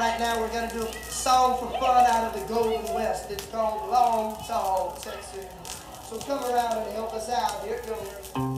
right now we're going to do a song for fun out of the Golden West. It's called Long Tall Texan. So come around and help us out. Here it goes.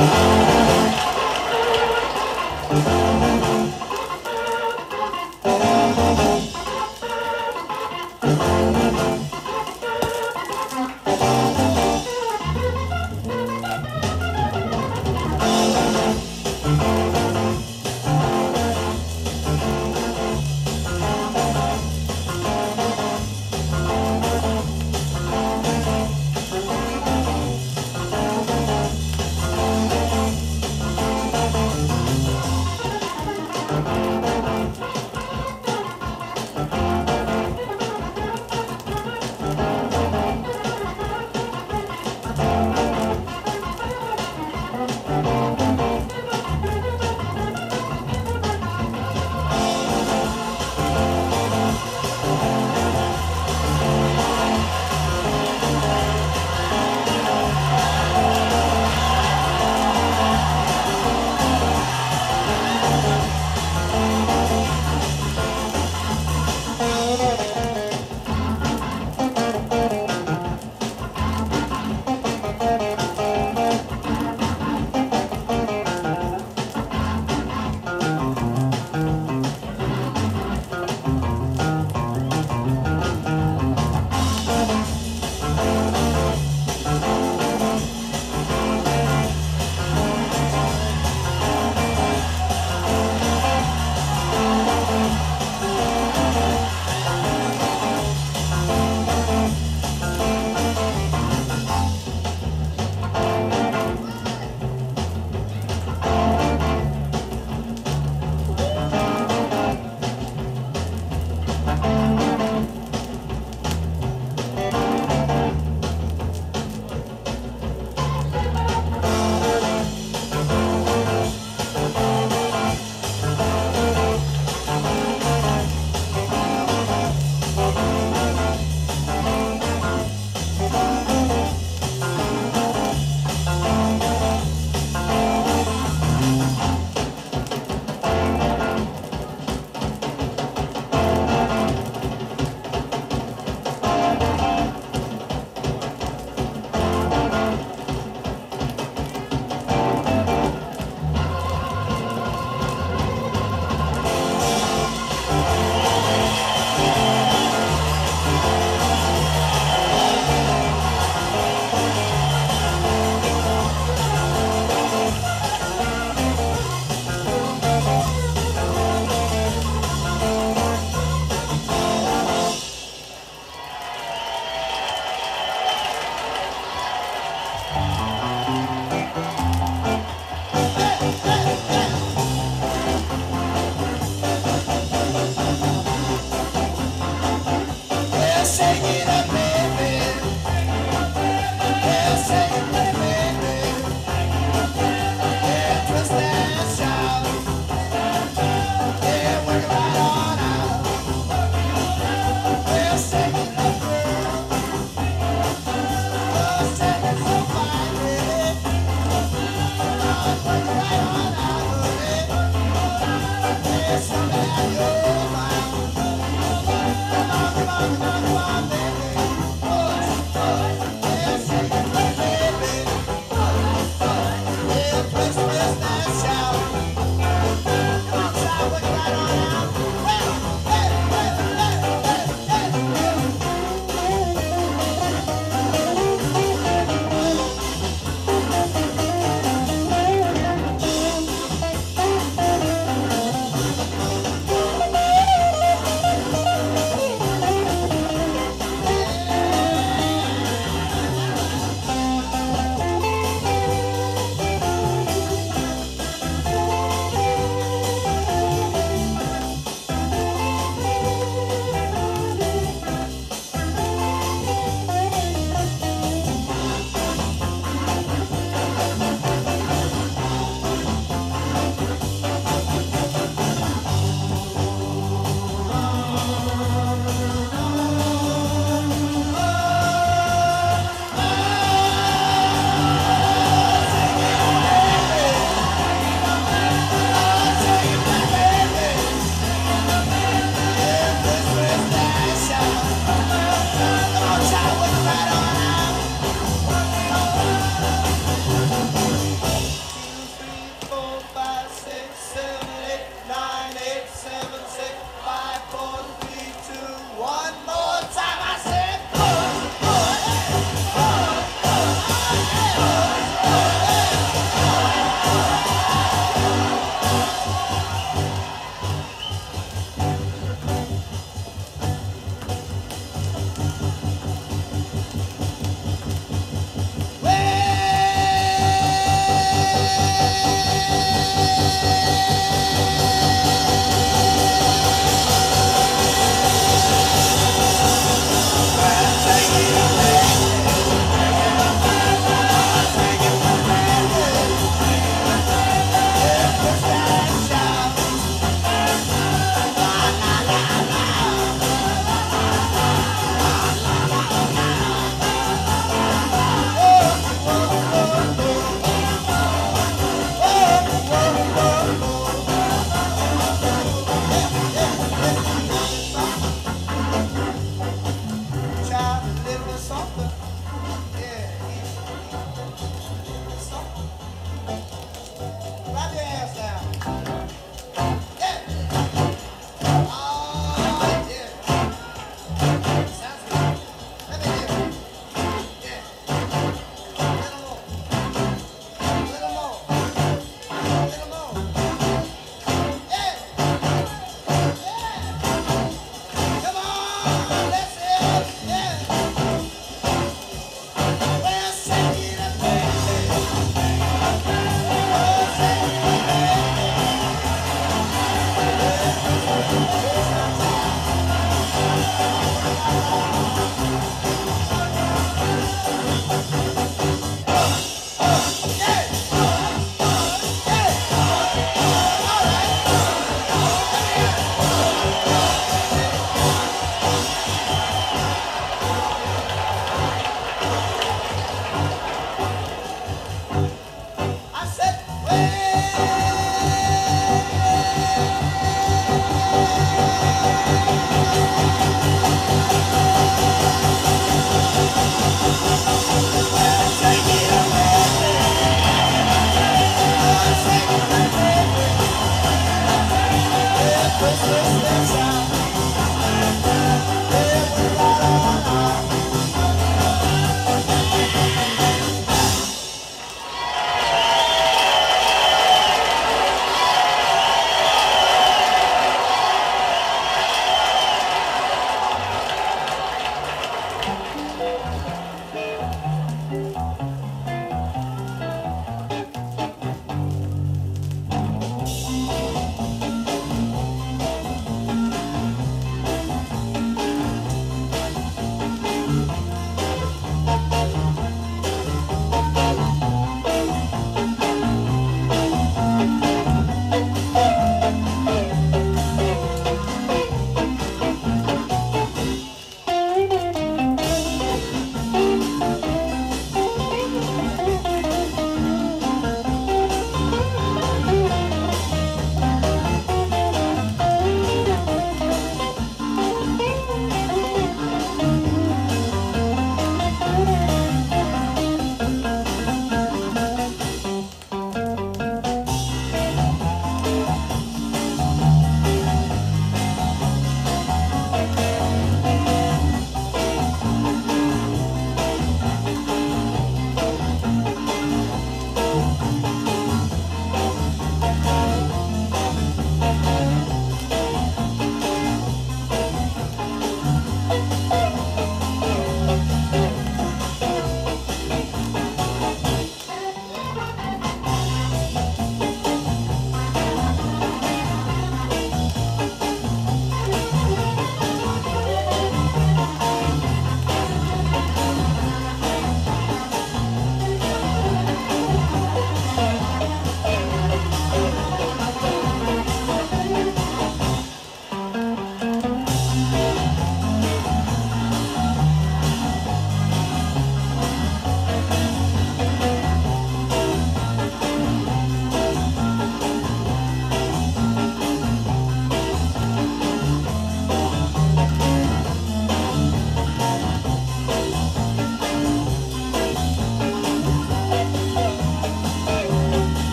Oh,